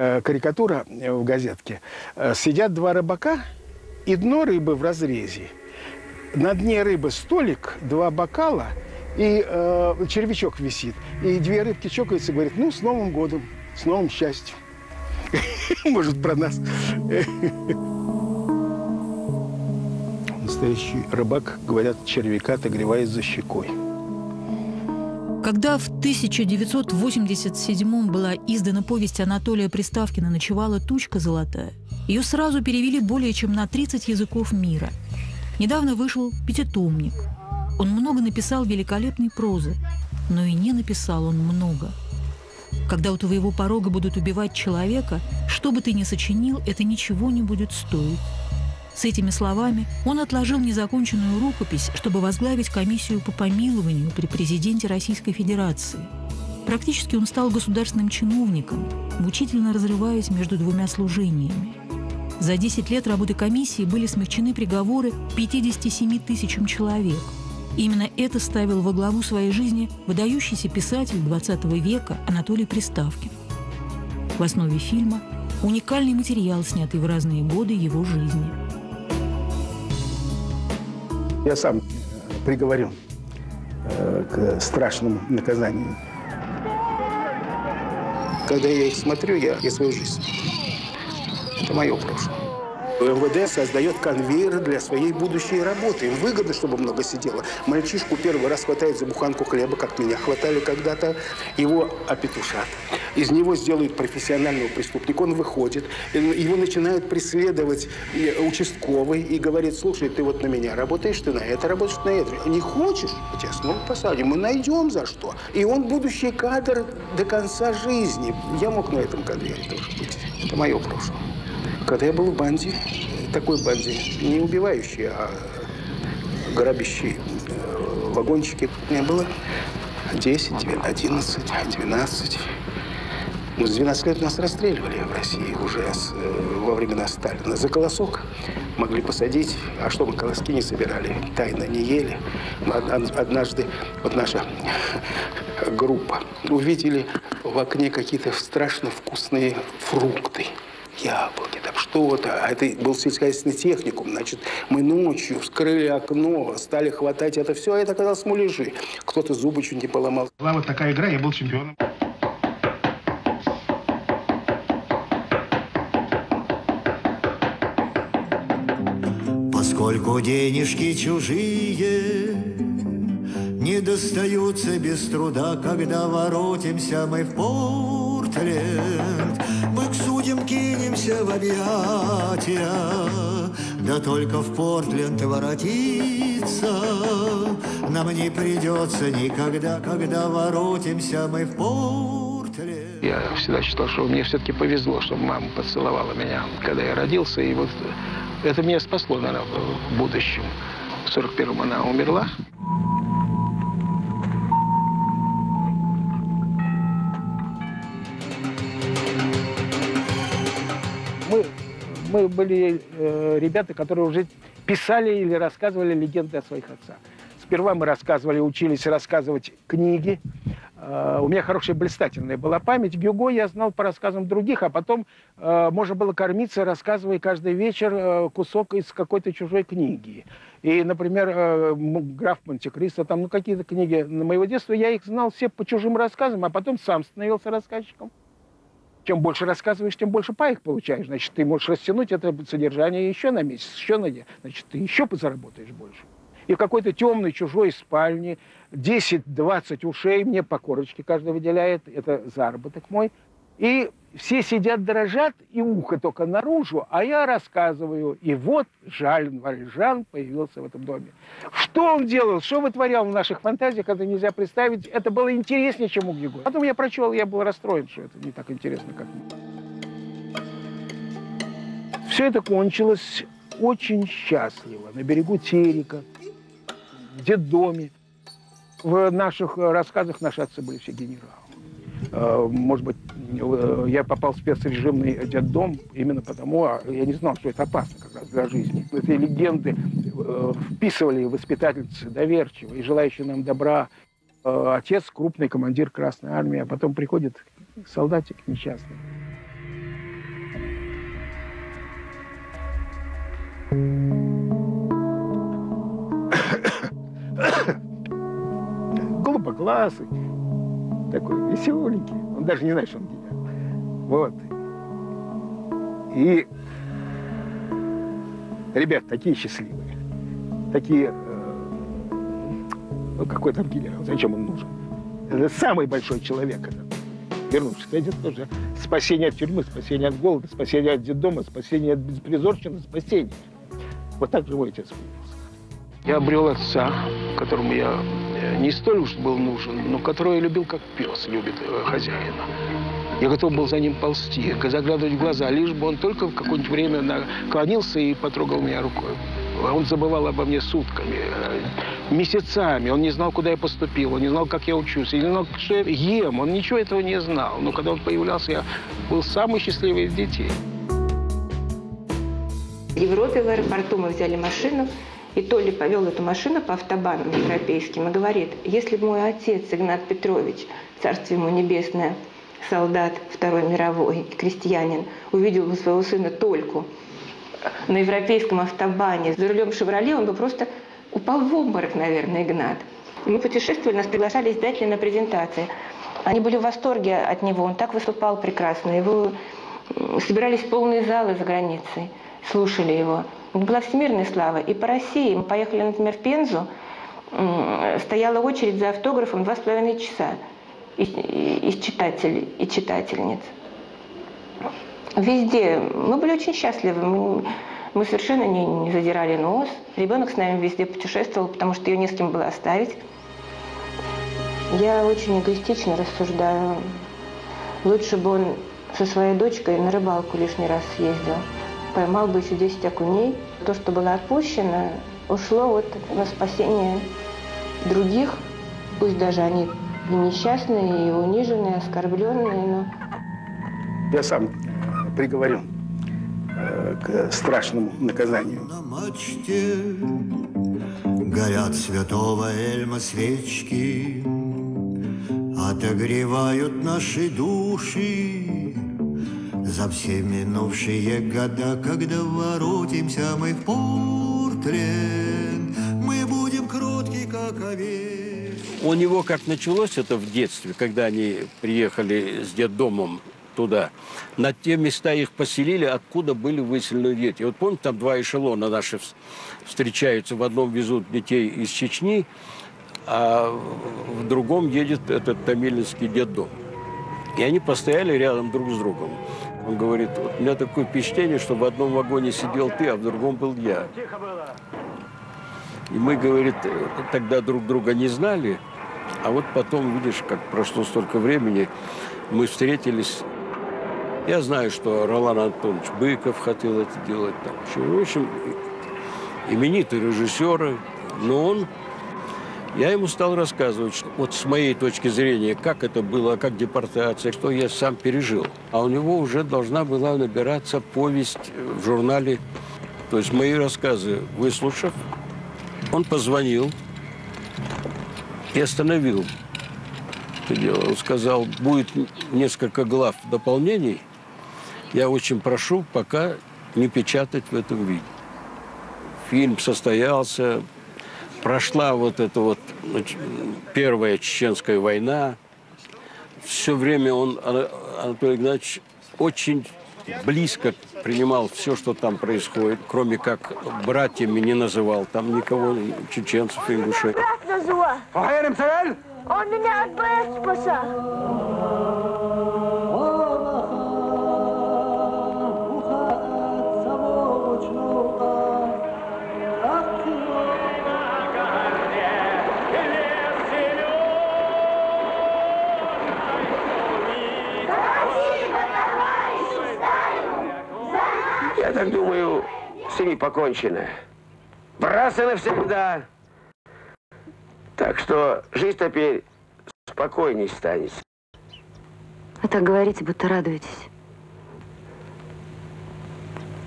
Э, карикатура э, в газетке. Э, сидят два рыбака, и дно рыбы в разрезе. На дне рыбы столик, два бокала, и э, червячок висит. И две рыбки чокаются и говорят, ну, с Новым годом, с новым счастьем. Может, про нас. Настоящий рыбак, говорят, червяка отогревает за щекой. Когда в 1987 была издана повесть Анатолия Приставкина «Ночевала тучка золотая», ее сразу перевели более чем на 30 языков мира. Недавно вышел пятитомник. Он много написал великолепной прозы, но и не написал он много. Когда у твоего порога будут убивать человека, что бы ты ни сочинил, это ничего не будет стоить. С этими словами он отложил незаконченную рукопись, чтобы возглавить комиссию по помилованию при президенте Российской Федерации. Практически он стал государственным чиновником, мучительно разрываясь между двумя служениями. За 10 лет работы комиссии были смягчены приговоры 57 тысячам человек. Именно это ставил во главу своей жизни выдающийся писатель 20 века Анатолий Приставкин. В основе фильма уникальный материал, снятый в разные годы его жизни – я сам приговорен э, к страшному наказанию. Когда я их смотрю, я, я свою жизнь. Это мое прошлое. МВД создает конвейер для своей будущей работы. Им выгодно, чтобы много сидело. Мальчишку первый раз хватает за буханку хлеба, как меня хватали когда-то. Его опетушат. Из него сделают профессионального преступника. Он выходит, его начинают преследовать участковый и говорит, слушай, ты вот на меня работаешь, ты на это работаешь, на это. Не хочешь? Тебя снова посадим. Мы найдем за что. И он будущий кадр до конца жизни. Я мог на этом конвейере тоже быть. Это мое прошлое. Когда я был в банде, такой банде, не убивающий, а грабящий э, вагончики, мне было 10, 11, 12. Ну, с 12 лет нас расстреливали в России уже с, э, во времена Сталина. За колосок могли посадить, а что мы колоски не собирали, тайно не ели. Однажды вот наша группа увидели в окне какие-то страшно вкусные фрукты яблоки, там что-то. А это был сельскохозяйственный техникум. Значит, мы ночью вскрыли окно, стали хватать это все, а это оказалось муляжи. Кто-то зубы чуть не поломал. Была вот такая игра, я был чемпионом. Денежки чужие не достаются без труда, когда воротимся мы в Портленд, мы к судьям кинемся в объятия, да только в Портленд воротиться нам не придется никогда, когда воротимся мы в Портленд. Я всегда считал, что мне все-таки повезло, что мама поцеловала меня, когда я родился, и вот это меня спасло, наверное, в будущем. В 41-м она умерла. Мы, мы были э, ребята, которые уже писали или рассказывали легенды о своих отцах. Сперва мы рассказывали, учились рассказывать книги, у меня хорошая блистательная была память. Гюго я знал по рассказам других, а потом э, можно было кормиться, рассказывая каждый вечер э, кусок из какой-то чужой книги. И, например, э, «Граф Монте-Кристо», там, ну, какие-то книги на моего детства, я их знал все по чужим рассказам, а потом сам становился рассказчиком. Чем больше рассказываешь, тем больше паек получаешь. Значит, ты можешь растянуть это содержание еще на месяц, еще на день. Значит, ты еще заработаешь больше и в какой-то темной чужой спальне 10-20 ушей мне по корочке каждый выделяет, это заработок мой. И все сидят, дрожат, и ухо только наружу, а я рассказываю. И вот Жалин Вальжан появился в этом доме. Что он делал, что вытворял в наших фантазиях, это нельзя представить. Это было интереснее, чем у Григория. Потом я прочел, я был расстроен, что это не так интересно, как мне. Все это кончилось очень счастливо на берегу Терека, в детдоме. В наших рассказах наши отцы были все генералы. Э, может быть, э, я попал в спецрежимный детдом именно потому, а я не знал, что это опасно как раз для жизни. Эти легенды э, вписывали воспитательницы доверчивые, желающие нам добра. Отец крупный командир Красной Армии, а потом приходит солдатик несчастный. Седовласый, такой веселенький. Он даже не знает, что он генерал. Вот. И ребят такие счастливые, такие, э, ну какой там генерал, зачем он нужен? Это самый большой человек этот. Вернувшись, это тоже спасение от тюрьмы, спасение от голода, спасение от детдома, спасение от беспризорщины, спасение. Вот так живой отец появился. Я обрел отца, которому я не столь уж был нужен, но которого я любил как пес любит э, хозяина. Я готов был за ним ползти, заглядывать в глаза, лишь бы он только в какое-нибудь время наклонился и потрогал меня рукой. Он забывал обо мне сутками, э, месяцами. Он не знал, куда я поступил, он не знал, как я учусь, он не знал, что я ем. Он ничего этого не знал. Но когда он появлялся, я был самый счастливый из детей. В Европе, в аэропорту мы взяли машину, и Толя повел эту машину по автобанам европейским и говорит, если бы мой отец, Игнат Петрович, царствие ему небесное, солдат Второй мировой, крестьянин, увидел бы своего сына Тольку на европейском автобане за рулем «Шевроле», он бы просто упал в обморок, наверное, Игнат. Мы путешествовали, нас приглашали издатели на презентации. Они были в восторге от него, он так выступал прекрасно. Его собирались полные залы за границей слушали его. Была всемирная слава. И по России мы поехали, например, в Пензу, стояла очередь за автографом два с половиной часа из, читателей и читательниц. Везде. Мы были очень счастливы. Мы, мы совершенно не, не задирали нос. Ребенок с нами везде путешествовал, потому что ее не с кем было оставить. Я очень эгоистично рассуждаю. Лучше бы он со своей дочкой на рыбалку лишний раз съездил поймал бы еще 10 окуней. То, что было отпущено, ушло вот на спасение других, пусть даже они и несчастные, и униженные, и оскорбленные, но... Я сам приговорен э, к страшному наказанию. На мачте горят святого Эльма свечки, отогревают наши души за все минувшие года, когда воротимся мы в портрет, мы будем кротки, как овец. У него как началось это в детстве, когда они приехали с детдомом туда, на те места их поселили, откуда были выселены дети. Вот помните, там два эшелона наши встречаются. В одном везут детей из Чечни, а в другом едет этот тамильский детдом. И они постояли рядом друг с другом. Он говорит, у меня такое впечатление, что в одном вагоне сидел ты, а в другом был я. И мы, говорит, тогда друг друга не знали, а вот потом, видишь, как прошло столько времени, мы встретились. Я знаю, что Ролан Антонович Быков хотел это делать. Там, в общем, именитый режиссер, но он я ему стал рассказывать, что вот с моей точки зрения, как это было, как депортация, что я сам пережил. А у него уже должна была набираться повесть в журнале. То есть мои рассказы выслушав, он позвонил и остановил это дело. Он сказал, будет несколько глав дополнений. Я очень прошу пока не печатать в этом виде. Фильм состоялся, прошла вот эта вот первая чеченская война. Все время он, Анатолий Игнатьевич, очень близко принимал все, что там происходит, кроме как братьями не называл там никого, чеченцев, ингушей. Он меня от боя спасал. Так думаю, с ними покончено. Раз и навсегда. Так что жизнь теперь спокойней станет. Вы так говорите, будто радуетесь.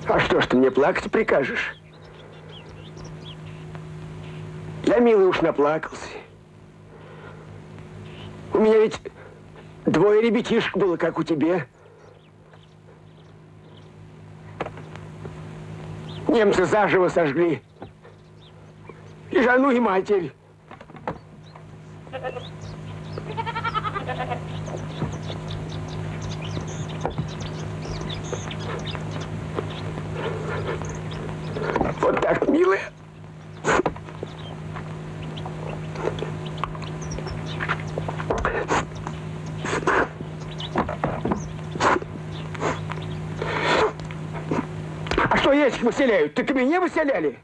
А что ж ты мне плакать прикажешь? Я, милый, уж наплакался. У меня ведь двое ребятишек было, как у тебя. Немцы заживо сожгли. И жену, и матерь. Выселяют, так и меня выселяли.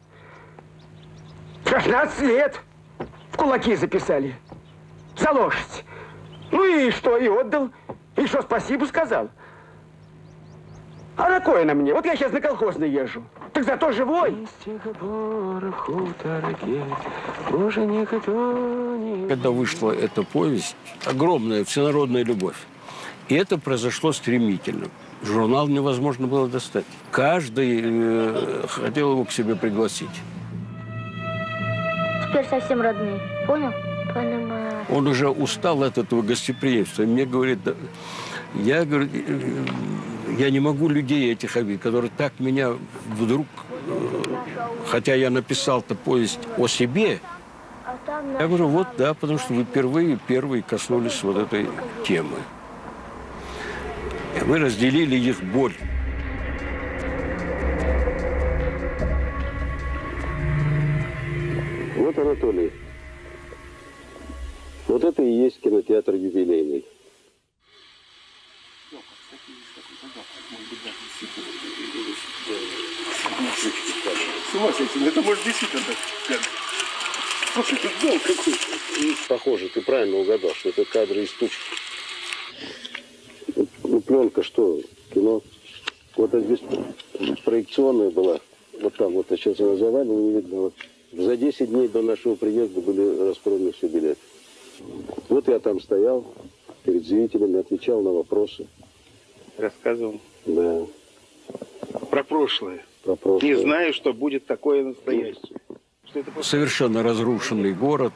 16 лет в кулаки записали. За лошадь. Ну и что, и отдал. И что, спасибо сказал. А на кое на мне? Вот я сейчас на колхозный езжу. Так зато живой. Когда вышла эта повесть, огромная всенародная любовь. И это произошло стремительно. Журнал невозможно было достать. Каждый э, хотел его к себе пригласить. Теперь совсем родные. Понял? Понимаю. Он уже устал от этого гостеприимства. И мне говорит, я, говорю, э, я не могу людей этих обидеть, которые так меня вдруг, э, хотя я написал-то повесть о себе, А я говорю, вот да, потому что вы впервые первые коснулись вот этой темы. Вы разделили их боль. Вот, Анатолий, вот это и есть кинотеатр юбилейный. Согласен, это может действительно так. Слушай, тут дом какой. Похоже, ты правильно угадал, что это кадры из тучки. Ну, пленка что, кино? Вот это здесь проекционная была. Вот там, вот а сейчас она завалена, не видно. Вот. За 10 дней до нашего приезда были распроданы все билеты. Вот я там стоял перед зрителями, отвечал на вопросы. Рассказывал Да, про прошлое. про прошлое. Не знаю, что будет такое настоящее. Что это просто- Совершенно разрушенный город.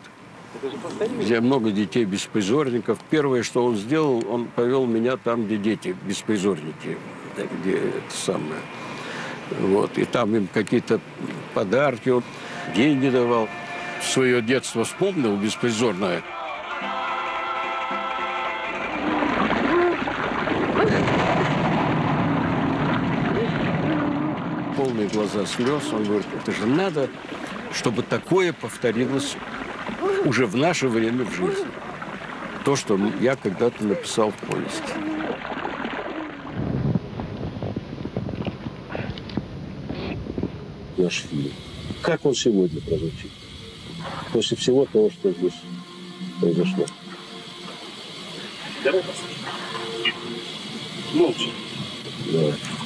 Где много детей беспризорников. Первое, что он сделал, он повел меня там, где дети беспризорники, где это самое. Вот. И там им какие-то подарки, он деньги давал. Свое детство вспомнил беспризорное. Полные глаза слез. Он говорит, это же надо, чтобы такое повторилось уже в наше время в жизни. То, что я когда-то написал в повести. наш фильм. Как он сегодня прозвучит? После всего того, что здесь произошло. Давай послушаем. Молча. Давай.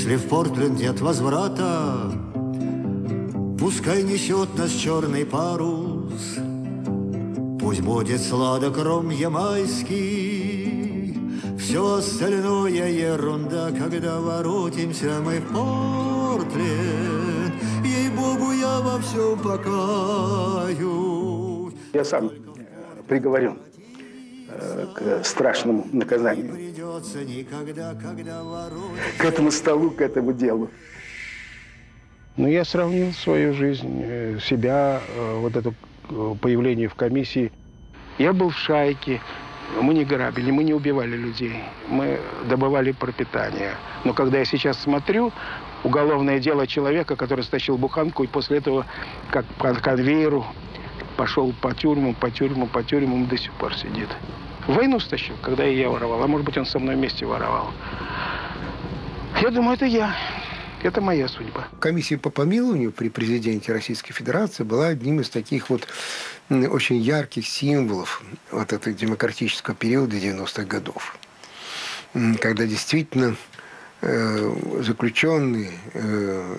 Если в Портленд нет возврата, Пускай несет нас черный парус, Пусть будет сладок ром ямайский, Все остальное ерунда, Когда воротимся мы в Портленд, Ей-богу, я во всем покаюсь. Я сам приговорен к страшному наказанию. К этому столу, к этому делу. Но я сравнил свою жизнь, э, себя, э, вот это э, появление в комиссии. Я был в шайке, мы не грабили, мы не убивали людей, мы добывали пропитание. Но когда я сейчас смотрю, уголовное дело человека, который стащил буханку и после этого, как по конвейеру, пошел по тюрьмам, по тюрьмам, по тюрьмам, до сих пор сидит. Войну стащил, когда и я воровал, а может быть он со мной вместе воровал. Я думаю, это я. Это моя судьба. Комиссия по помилованию при президенте Российской Федерации была одним из таких вот очень ярких символов вот этого демократического периода 90-х годов. Когда действительно э, заключенные э,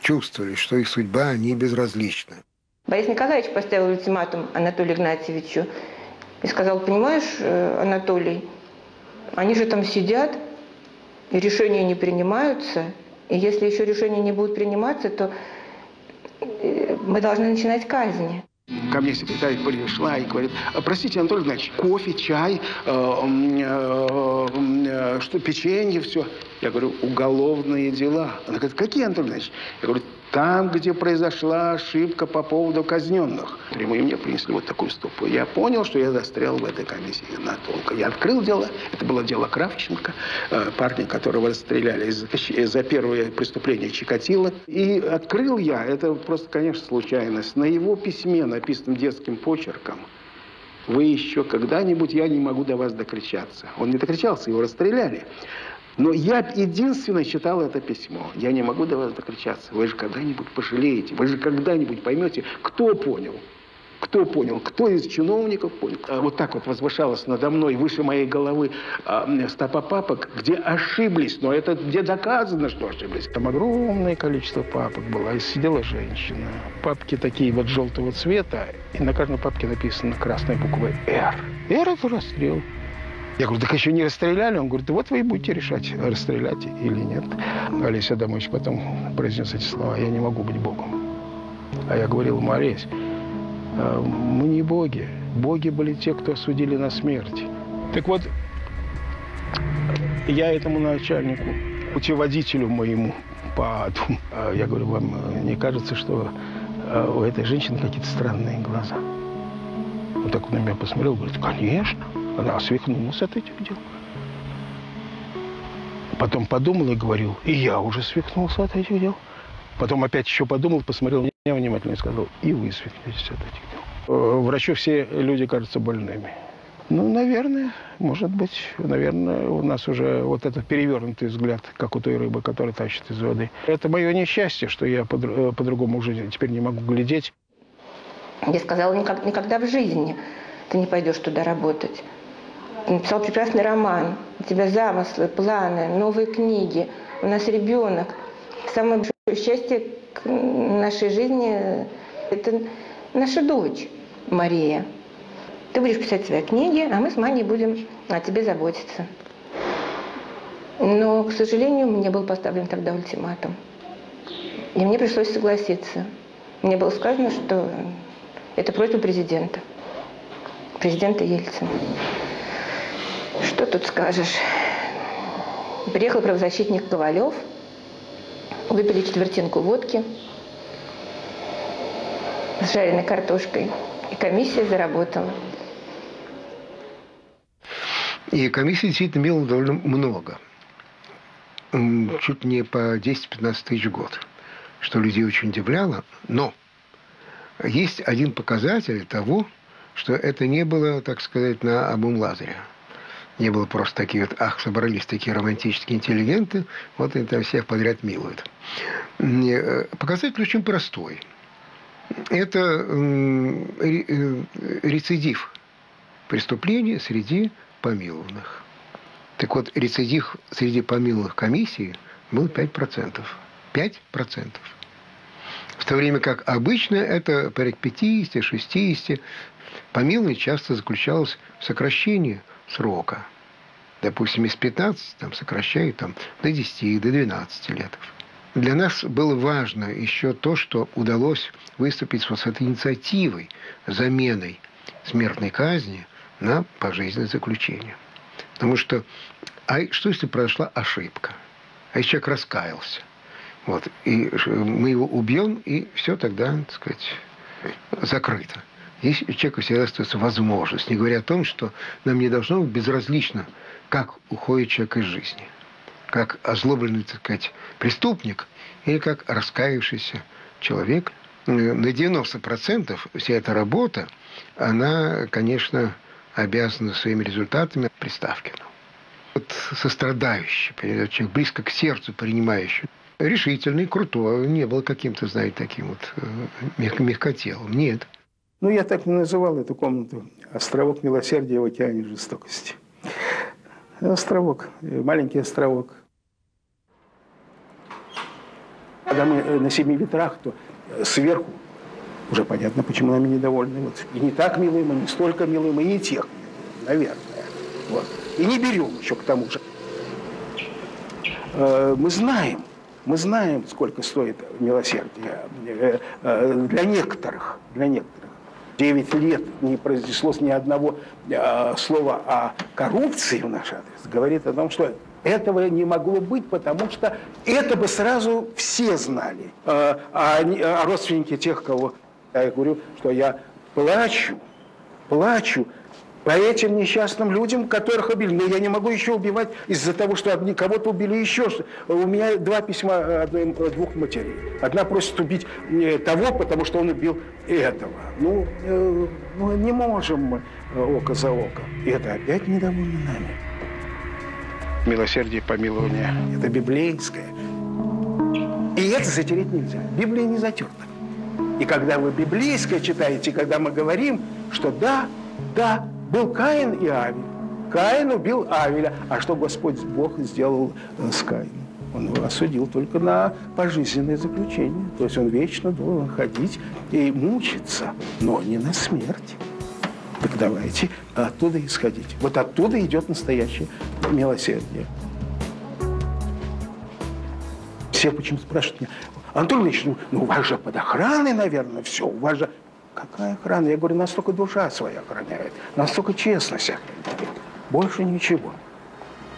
чувствовали, что их судьба не безразлична. Борис Николаевич поставил ультиматум Анатолию Игнатьевичу и сказал, понимаешь, э, Анатолий, они же там сидят, и решения не принимаются, и если еще решения не будут приниматься, то э, мы должны начинать казни. Ко мне секретарь пришла и говорит, «А, простите, Анатолий Игнатьевич, кофе, чай, э, э, э, что, печенье, все. Я говорю, уголовные дела. Она говорит, какие, Анатолий Игнатьевич? Я говорю, там, где произошла ошибка по поводу казненных. И мне принесли вот такую стопу. Я понял, что я застрял в этой комиссии надолго. Я открыл дело. Это было дело Кравченко, парня, которого расстреляли за первое преступление Чикатило. И открыл я, это просто, конечно, случайность, на его письме, написанном детским почерком, вы еще когда-нибудь, я не могу до вас докричаться. Он не докричался, его расстреляли. Но я единственное читал это письмо. Я не могу до вас докричаться. Вы же когда-нибудь пожалеете, вы же когда-нибудь поймете, кто понял. Кто понял? Кто из чиновников понял? А вот так вот возвышалась надо мной, выше моей головы а, стопа папок, где ошиблись, но это где доказано, что ошиблись. Там огромное количество папок было, и сидела женщина. Папки такие вот желтого цвета, и на каждой папке написано красной буквой «Р». «Р» – это расстрел. Я говорю, так еще не расстреляли? Он говорит, вот вы и будете решать, расстрелять или нет. Олеся Адамович потом произнес эти слова, я не могу быть Богом. А я говорил а, мы не боги. Боги были те, кто осудили на смерть. Так вот, я этому начальнику, путеводителю моему по аду, а, я говорю, вам не кажется, что а, у этой женщины какие-то странные глаза? Вот так на меня посмотрел, говорит, конечно. Она свихнулась от этих дел. Потом подумал и говорил, и я уже свихнулся от этих дел. Потом опять еще подумал, посмотрел меня внимательно сказал, и вы свихнетесь от этих дел. Э, врачу все люди кажутся больными. Ну, наверное, может быть, наверное, у нас уже вот этот перевернутый взгляд, как у той рыбы, которая тащит из воды. Это мое несчастье, что я э, по-другому уже теперь не могу глядеть. Я сказала, никогда в жизни ты не пойдешь туда работать написал прекрасный роман, у тебя замыслы, планы, новые книги, у нас ребенок. Самое счастье нашей жизни – это наша дочь Мария. Ты будешь писать свои книги, а мы с Маней будем о тебе заботиться. Но, к сожалению, мне был поставлен тогда ультиматум. И мне пришлось согласиться. Мне было сказано, что это просьба президента, президента Ельцина. Что тут скажешь? Приехал правозащитник Ковалев, выпили четвертинку водки с жареной картошкой, и комиссия заработала. И комиссия действительно имела довольно много. Чуть не по 10-15 тысяч в год, что людей очень удивляло. Но есть один показатель того, что это не было, так сказать, на обум лазаря не было просто такие вот, ах, собрались такие романтические интеллигенты, вот там всех подряд милуют. Э, показатель очень простой. Это э, рецидив преступления среди помилованных. Так вот, рецидив среди помилованных комиссий был 5%. 5%. В то время как обычно это порядка 50-60. Помилование часто заключалось в сокращении срока допустим, из 15 там, сокращают там, до 10, до 12 лет. Для нас было важно еще то, что удалось выступить с высоты инициативой, заменой смертной казни на пожизненное заключение. Потому что, а что если произошла ошибка? А если человек раскаялся? Вот, и мы его убьем, и все тогда, так сказать, закрыто. Здесь у человека всегда остается возможность, не говоря о том, что нам не должно быть безразлично, как уходит человек из жизни. Как озлобленный, так сказать, преступник или как раскаявшийся человек. На 90% вся эта работа, она, конечно, обязана своими результатами Приставкину. Вот сострадающий, человек близко к сердцу принимающий, решительный, крутой, не был каким-то, знаете, таким вот э, мягкотелым. Нет. Ну, я так не называл эту комнату. Островок милосердия в океане жестокости. Островок, маленький островок. Когда мы на семи ветрах, то сверху Уже понятно, почему нами недовольны. Вот. И не так милы мы, не столько милы мы, и не тех, наверное. Вот. И не берем еще к тому же. Э, мы знаем, мы знаем, сколько стоит милосердие э, э, для некоторых, для некоторых. Девять лет не произнеслось ни одного слова о коррупции в наш адрес. Говорит о том, что этого не могло быть, потому что это бы сразу все знали. А, а родственники тех, кого я говорю, что я плачу, плачу по этим несчастным людям, которых убили. Но я не могу еще убивать из-за того, что кого-то убили еще. У меня два письма одной, двух матерей. Одна просит убить э, того, потому что он убил этого. Ну, э, ну не можем мы э, око за око. И это опять недовольны нами. Милосердие, помилование – это библейское. И это затереть нельзя. Библия не затерта. И когда вы библейское читаете, когда мы говорим, что да, да, был Каин и Авель. Каин убил Авеля. А что Господь Бог сделал э, с Каином? Он его осудил только на пожизненное заключение. То есть он вечно должен ходить и мучиться, но не на смерть. Так давайте оттуда исходить. Вот оттуда идет настоящее милосердие. Все почему спрашивают меня, Антон Ильич, ну, ну у вас же под охраной, наверное, все, у вас же Какая охрана? Я говорю, настолько душа своя охраняет, настолько честность охраняет. Больше ничего.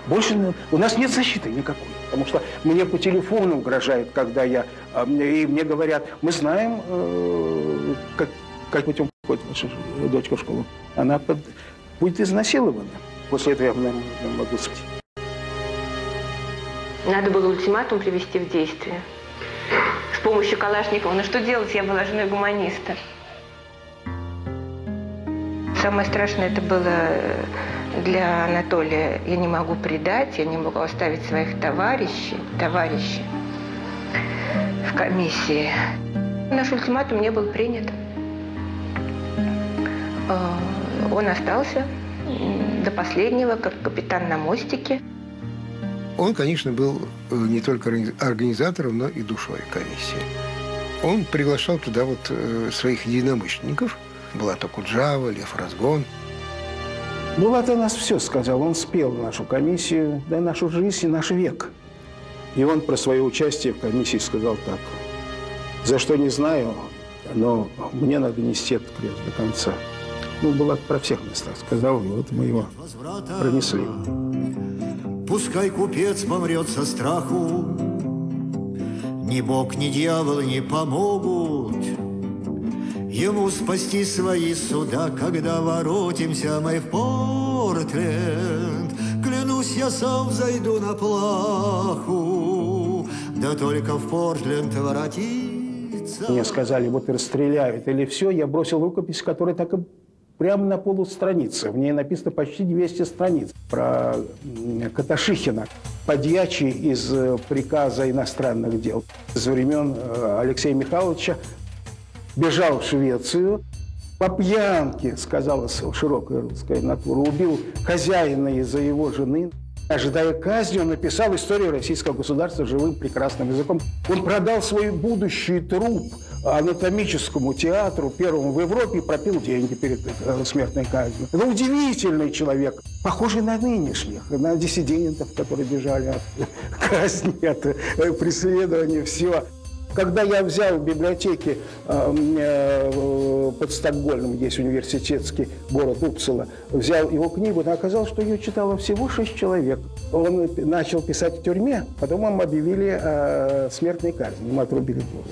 Больше у нас нет защиты никакой. Потому что мне по телефону угрожает, когда я... А, и мне говорят, мы знаем, э, как, как путем ходит ваша дочка в школу. Она под, будет изнасилована. После этого я могу спать. Надо было ультиматум привести в действие. С помощью Калашникова. Но что делать? Я была женой гуманиста. Самое страшное это было э, для Анатолия. Я не могу предать, я не могу оставить своих товарищей, товарищей в комиссии. Наш ультиматум не был принят. Э, он остался до последнего, как капитан на мостике. Он, конечно, был э, не только организатором, но и душой комиссии. Он приглашал туда вот своих единомышленников – Булата Куджава, Лев Разгон. Булат о нас все сказал. Он спел нашу комиссию, да и нашу жизнь, и наш век. И он про свое участие в комиссии сказал так. За что не знаю, но мне надо нести этот крест до конца. Ну, Булат про всех нас так сказал, и вот мы его пронесли. Пускай купец помрет со страху, Ни бог, ни дьявол не помогут, Ему спасти свои суда, когда воротимся мы в Портленд. Клянусь, я сам зайду на плаху, да только в Портленд воротиться. Мне сказали, вот и расстреляют, или все. Я бросил рукопись, которая так и прямо на полустраницы. В ней написано почти 200 страниц про Каташихина, подьячий из э, приказа иностранных дел. С времен э, Алексея Михайловича бежал в Швецию, по пьянке, сказала широкая русская натура, убил хозяина из-за его жены. Ожидая казни, он написал историю российского государства живым прекрасным языком. Он продал свой будущий труп анатомическому театру, первому в Европе, и пропил деньги перед э, смертной казнью. Это удивительный человек, похожий на нынешних, на диссидентов, которые бежали от казни, от э, преследования, все. Когда я взял в библиотеке эм, э, под Стокгольмом, есть университетский город Упсала, взял его книгу, то оказалось, что ее читало всего шесть человек. Он начал писать в тюрьме, потом ему объявили э, смертной казни, ему отрубили голову.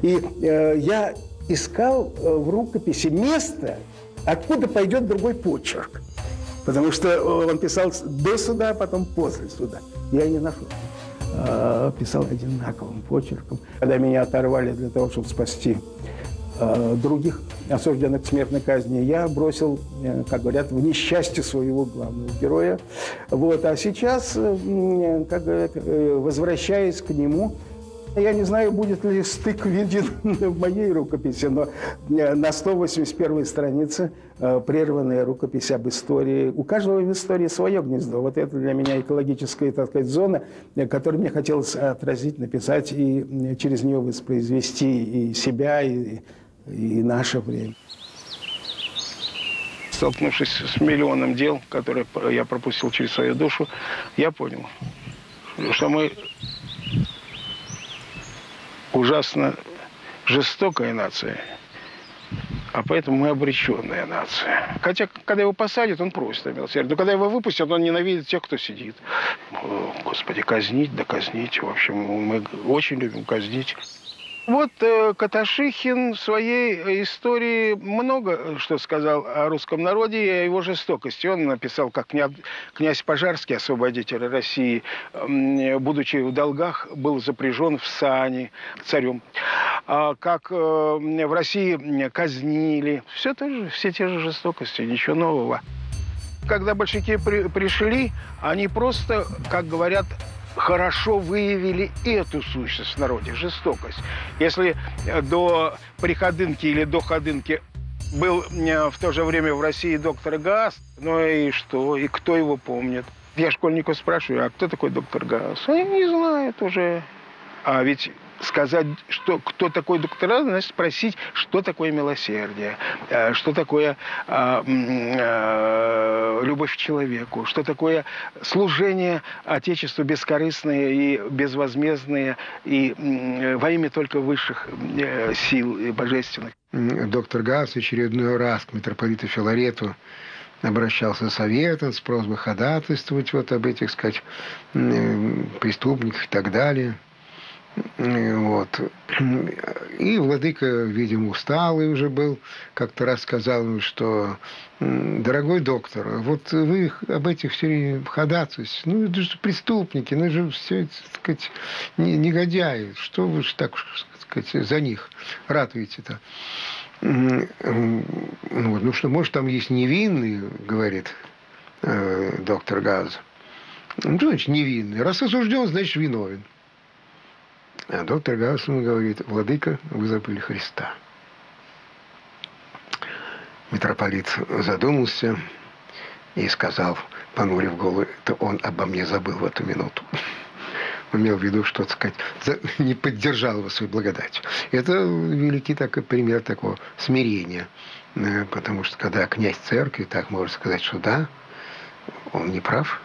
И э, я искал э, в рукописи место, откуда пойдет другой почерк. Потому что он писал до суда, а потом после суда. Я не нашел. Э, писал одинаковым почерком. Когда меня оторвали для того, чтобы спасти э, других осужденных к смертной казни, я бросил, э, как говорят, в несчастье своего главного героя. Вот. А сейчас, как говорят, возвращаясь к нему, я не знаю, будет ли стык виден в моей рукописи, но э, на 181 странице э, прерванная рукопись об истории. У каждого в истории свое гнездо. Вот это для меня экологическая, так сказать, зона, э, которую мне хотелось отразить, написать и через нее воспроизвести и себя, и и наше время. Столкнувшись с миллионом дел, которые я пропустил через свою душу, я понял, что мы ужасно жестокая нация, а поэтому мы обреченная нация. Хотя, когда его посадят, он просит о милосердии. Но когда его выпустят, он ненавидит тех, кто сидит. О, Господи, казнить, да казнить. В общем, мы очень любим казнить. Вот э, Каташихин в своей истории много что сказал о русском народе и о его жестокости. Он написал, как князь, Пожарский, освободитель России, э, будучи в долгах, был запряжен в сани царем. А как э, в России казнили. Все, тоже, все те же жестокости, ничего нового. Когда большевики при, пришли, они просто, как говорят, хорошо выявили эту сущность в народе, жестокость. Если э, до приходынки или до ходынки был э, в то же время в России доктор Газ, ну и что, и кто его помнит? Я школьников спрашиваю, а кто такой доктор Газ? Они не знают уже. А ведь сказать, что, кто такой доктора, значит спросить, что такое милосердие, э, что такое э, э, любовь к человеку, что такое служение Отечеству бескорыстное и безвозмездное, и э, во имя только высших э, сил и божественных. Доктор Гасс очередной раз к митрополиту Филарету обращался советом с просьбой ходатайствовать вот об этих, сказать, преступниках и так далее – вот. И владыка, видимо, усталый уже был, как-то рассказал, что дорогой доктор, вот вы об этих все время ходатайствуете, ну это же преступники, ну же все, так сказать, негодяи, что вы же так, сказать, за них ратуете-то? Ну, ну что, может, там есть невинные, говорит э, доктор Газ. Ну, значит, невинный. Раз осужден, значит, виновен. А доктор Гаусман говорит, владыка, вы забыли Христа. Митрополит задумался и сказал, понурив голову, это он обо мне забыл в эту минуту. Имел в виду, что, так сказать, не поддержал его своей благодатью. Это великий такой пример такого смирения. Э, потому что когда князь церкви так может сказать, что да, он не прав,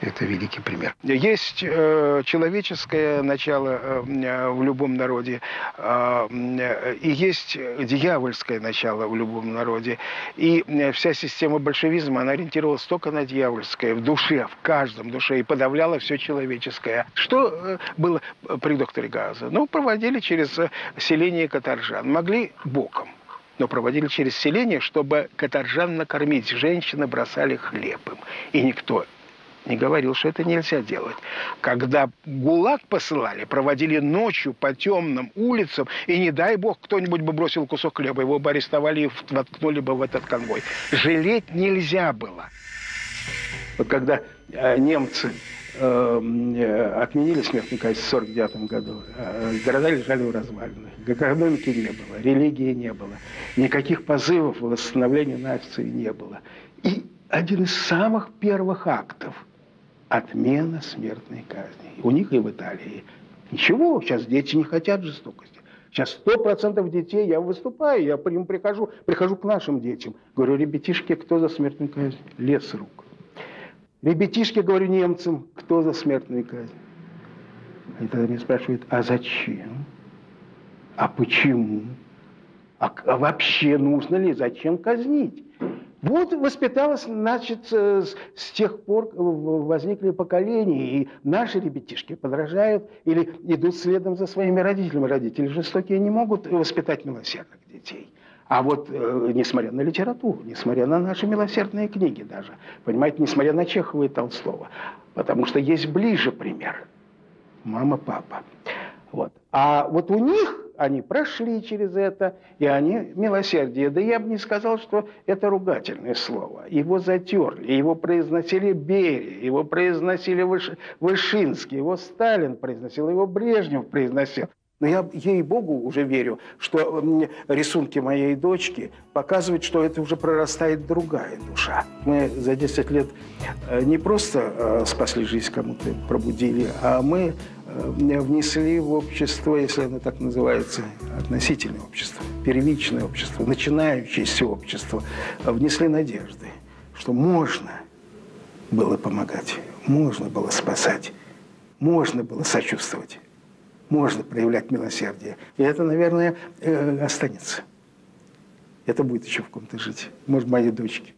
это великий пример. Есть э, человеческое начало э, в любом народе, э, и есть дьявольское начало в любом народе. И э, вся система большевизма, она ориентировалась только на дьявольское, в душе, в каждом душе, и подавляла все человеческое. Что э, было при докторе Газа? Ну, проводили через селение каторжан. Могли боком но проводили через селение, чтобы каторжан накормить. Женщины бросали хлеб им. И никто не говорил, что это нельзя делать. Когда ГУЛАГ посылали, проводили ночью по темным улицам, и не дай бог, кто-нибудь бы бросил кусок хлеба, его бы арестовали и воткнули бы в этот конвой. Жалеть нельзя было. Вот когда э, немцы э, отменили смертный казнь в 1949 году, э, города лежали в развалинах, экономики не было, религии не было, никаких позывов восстановления нации не было. И один из самых первых актов – отмена смертной казни. У них и в Италии. Ничего, сейчас дети не хотят жестокости. Сейчас сто процентов детей, я выступаю, я им прихожу, прихожу к нашим детям. Говорю, ребятишки, кто за смертную казнь? Лес рук. Ребятишки, говорю немцам, кто за смертную казнь? И тогда меня спрашивают, а зачем? А почему? А, а вообще нужно ли? Зачем казнить? Вот воспиталось, значит, э, с тех пор возникли поколения, и наши ребятишки подражают или идут следом за своими родителями. Родители жестокие не могут воспитать милосердных детей. А вот, э, несмотря на литературу, несмотря на наши милосердные книги даже, понимаете, несмотря на Чехова и Толстого, потому что есть ближе пример. Мама, папа. Вот. А вот у них они прошли через это, и они милосердие. Да я бы не сказал, что это ругательное слово. Его затерли, его произносили Берия, его произносили Выш... Вышинский, его Сталин произносил, его Брежнев произносил. Но я, ей-богу, уже верю, что рисунки моей дочки показывают, что это уже прорастает другая душа. Мы за 10 лет э, не просто э, спасли жизнь кому-то, пробудили, а мы внесли в общество, если оно так называется, относительное общество, первичное общество, начинающееся общество, внесли надежды, что можно было помогать, можно было спасать, можно было сочувствовать, можно проявлять милосердие. И это, наверное, э, останется. Это будет еще в ком-то жить. Может, моей дочке.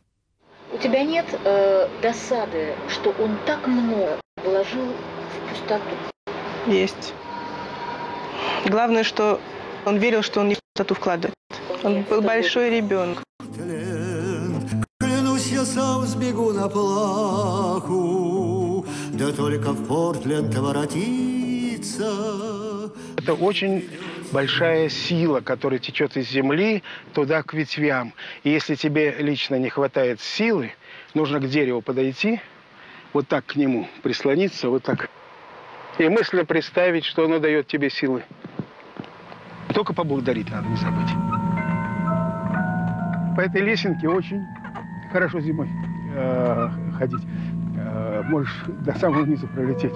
У тебя нет э, досады, что он так много вложил в пустоту? Есть. Главное, что он верил, что он не в пустоту вкладывает. Он был большой ребенок. Клянусь, я сам сбегу на плаху, да только в Портленд воротиться. Это очень большая сила, которая течет из земли туда к ветвям. И если тебе лично не хватает силы, нужно к дереву подойти, вот так к нему прислониться, вот так. И мысленно представить, что оно дает тебе силы. Только поблагодарить надо, не забыть. По этой лесенке очень хорошо зимой э, ходить. Э, можешь до самого низа пролететь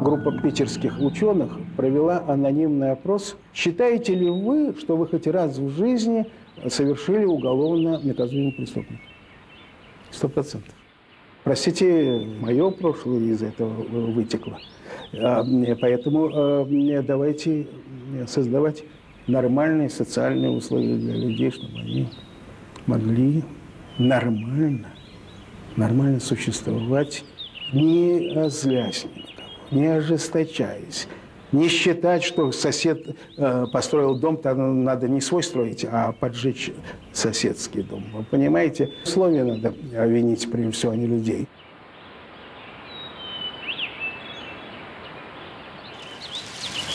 группа питерских ученых провела анонимный опрос. Считаете ли вы, что вы хоть раз в жизни совершили уголовно наказуемый преступник? Сто процентов. Простите, мое прошлое из этого вытекло. А, поэтому а, давайте создавать нормальные социальные условия для людей, чтобы они могли нормально, нормально существовать, не злясь не ожесточаясь. Не считать, что сосед э, построил дом, то надо не свой строить, а поджечь соседский дом. Вы понимаете? Условия надо винить, прежде всего, а не людей.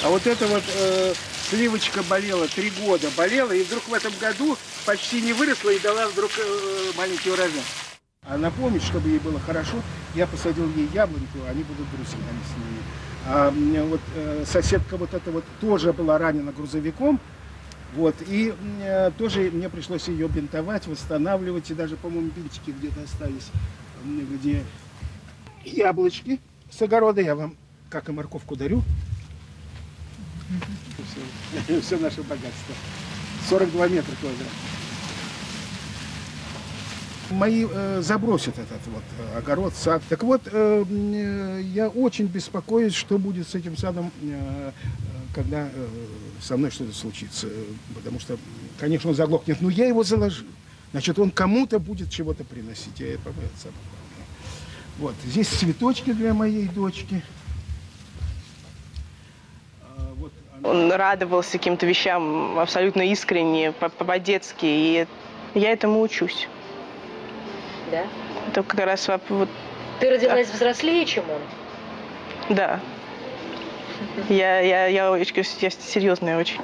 А вот эта вот э, сливочка болела три года, болела, и вдруг в этом году почти не выросла и дала вдруг э, маленький урожай. А напомнить, чтобы ей было хорошо, я посадил ей яблоньку, они будут друзьями с ними. А вот э, соседка вот эта вот тоже была ранена грузовиком, вот, и э, тоже мне пришлось ее бинтовать, восстанавливать, и даже, по-моему, бинтики где-то остались, где яблочки с огорода, я вам, как и морковку, дарю. Все, все наше богатство. 42 метра квадрат мои э, забросят этот вот э, огород, сад. Так вот, э, э, я очень беспокоюсь, что будет с этим садом, э, когда э, со мной что-то случится. Потому что, конечно, он заглохнет, но я его заложил. Значит, он кому-то будет чего-то приносить. Я это Вот, здесь цветочки для моей дочки. А, он радовался каким-то вещам абсолютно искренне, по-детски, и я этому учусь да? Это как раз вот... Ты родилась да. взрослее, чем он? Да. Я, я, я, я, я серьезная очень.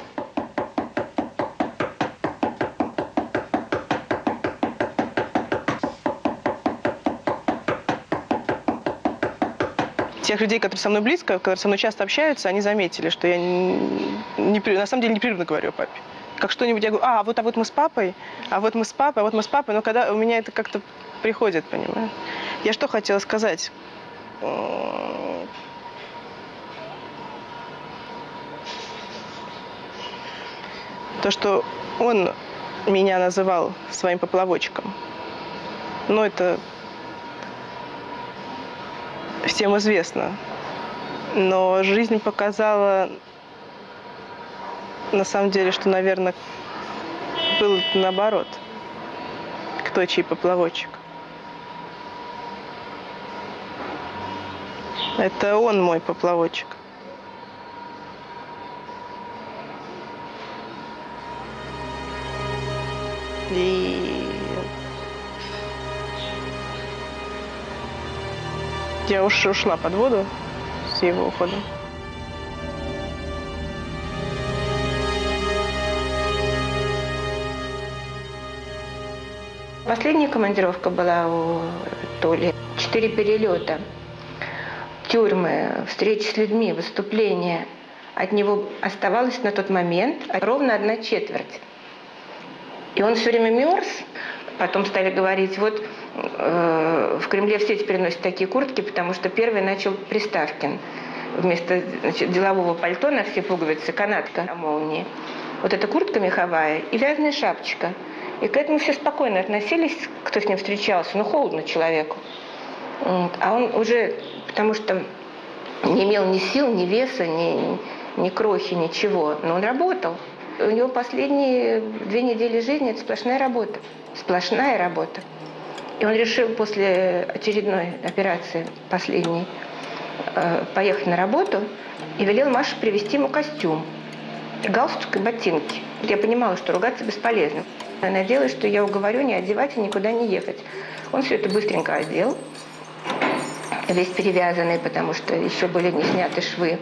тех людей, которые со мной близко, которые со мной часто общаются, они заметили, что я не, не, на самом деле непрерывно говорю о папе. Как что-нибудь я говорю, а, вот, а вот мы с папой, а вот мы с папой, а вот мы с папой. Но когда у меня это как-то приходит, понимаешь? Я что хотела сказать? То, что он меня называл своим поплавочком. Ну, это всем известно. Но жизнь показала, на самом деле, что, наверное, было наоборот. Кто чей поплавочек. Это он мой поплавочек. И я уж ушла под воду с его уходом. Последняя командировка была у Толи. Четыре перелета тюрьмы, встречи с людьми, выступления. От него оставалось на тот момент ровно одна четверть. И он все время мерз. Потом стали говорить, вот Э, в Кремле все теперь носят такие куртки, потому что первый начал Приставкин. Вместо значит, делового пальто на все пуговицы канатка на молнии. Вот эта куртка меховая и вязаная шапочка. И к этому все спокойно относились, кто с ним встречался. Ну, холодно человеку. А он уже, потому что не имел ни сил, ни веса, ни, ни крохи, ничего. Но он работал. У него последние две недели жизни – это сплошная работа. Сплошная работа. И он решил после очередной операции, последней, э, поехать на работу и велел Маше привезти ему костюм, галстук и ботинки. Я понимала, что ругаться бесполезно. Я надеялась, что я уговорю не одевать и никуда не ехать. Он все это быстренько одел, весь перевязанный, потому что еще были не сняты швы.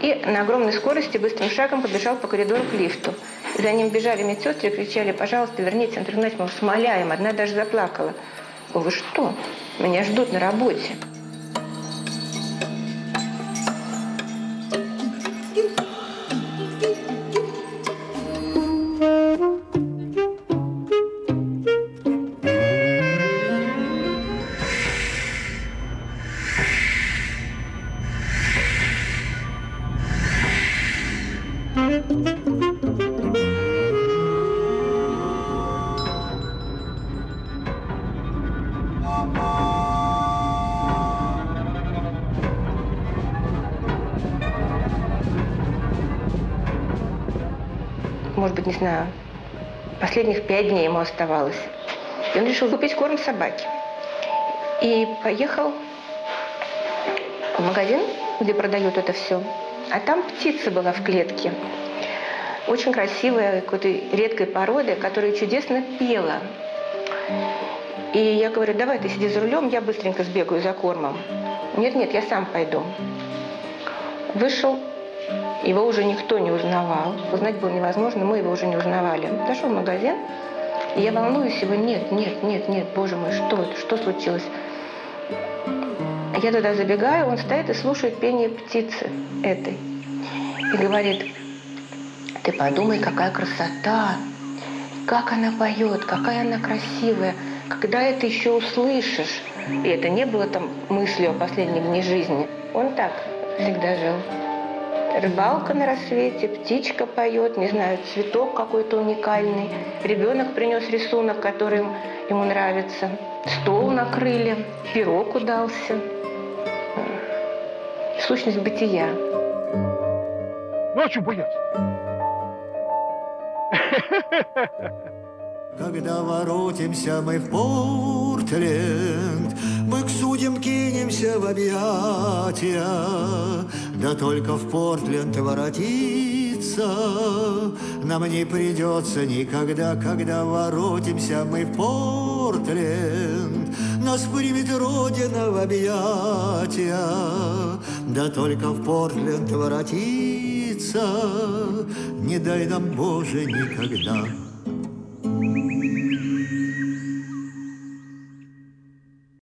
И на огромной скорости быстрым шагом побежал по коридору к лифту. За ним бежали медсестры и кричали, пожалуйста, верните Андрей Игнатьевич, мы вас умоляем. Одна даже заплакала. Вы что? Меня ждут на работе. Не знаю, последних пять дней ему оставалось. И он решил купить корм собаке. И поехал в магазин, где продают это все. А там птица была в клетке. Очень красивая, какой-то редкой породы, которая чудесно пела. И я говорю, давай ты сиди за рулем, я быстренько сбегаю за кормом. Нет, нет, я сам пойду. Вышел, его уже никто не узнавал. Узнать было невозможно, мы его уже не узнавали. Дошел в магазин, и я волнуюсь, его нет, нет, нет, нет, боже мой, что это, что случилось? Я туда забегаю, он стоит и слушает пение птицы этой. И говорит, ты подумай, какая красота, как она поет, какая она красивая, когда это еще услышишь. И это не было там мыслью о последнем дне жизни. Он так всегда жил. Рыбалка на рассвете, птичка поет, не знаю, цветок какой-то уникальный. Ребенок принес рисунок, который ему нравится. Стол накрыли, пирог удался. Сущность бытия. Ночью боятся. Когда воротимся мы в Портленд, Мы к судьям кинемся в объятия, Да только в Портленд воротиться Нам не придется никогда, Когда воротимся мы в Портленд, Нас примет Родина в объятия, Да только в Портленд воротиться Не дай нам, Боже, никогда.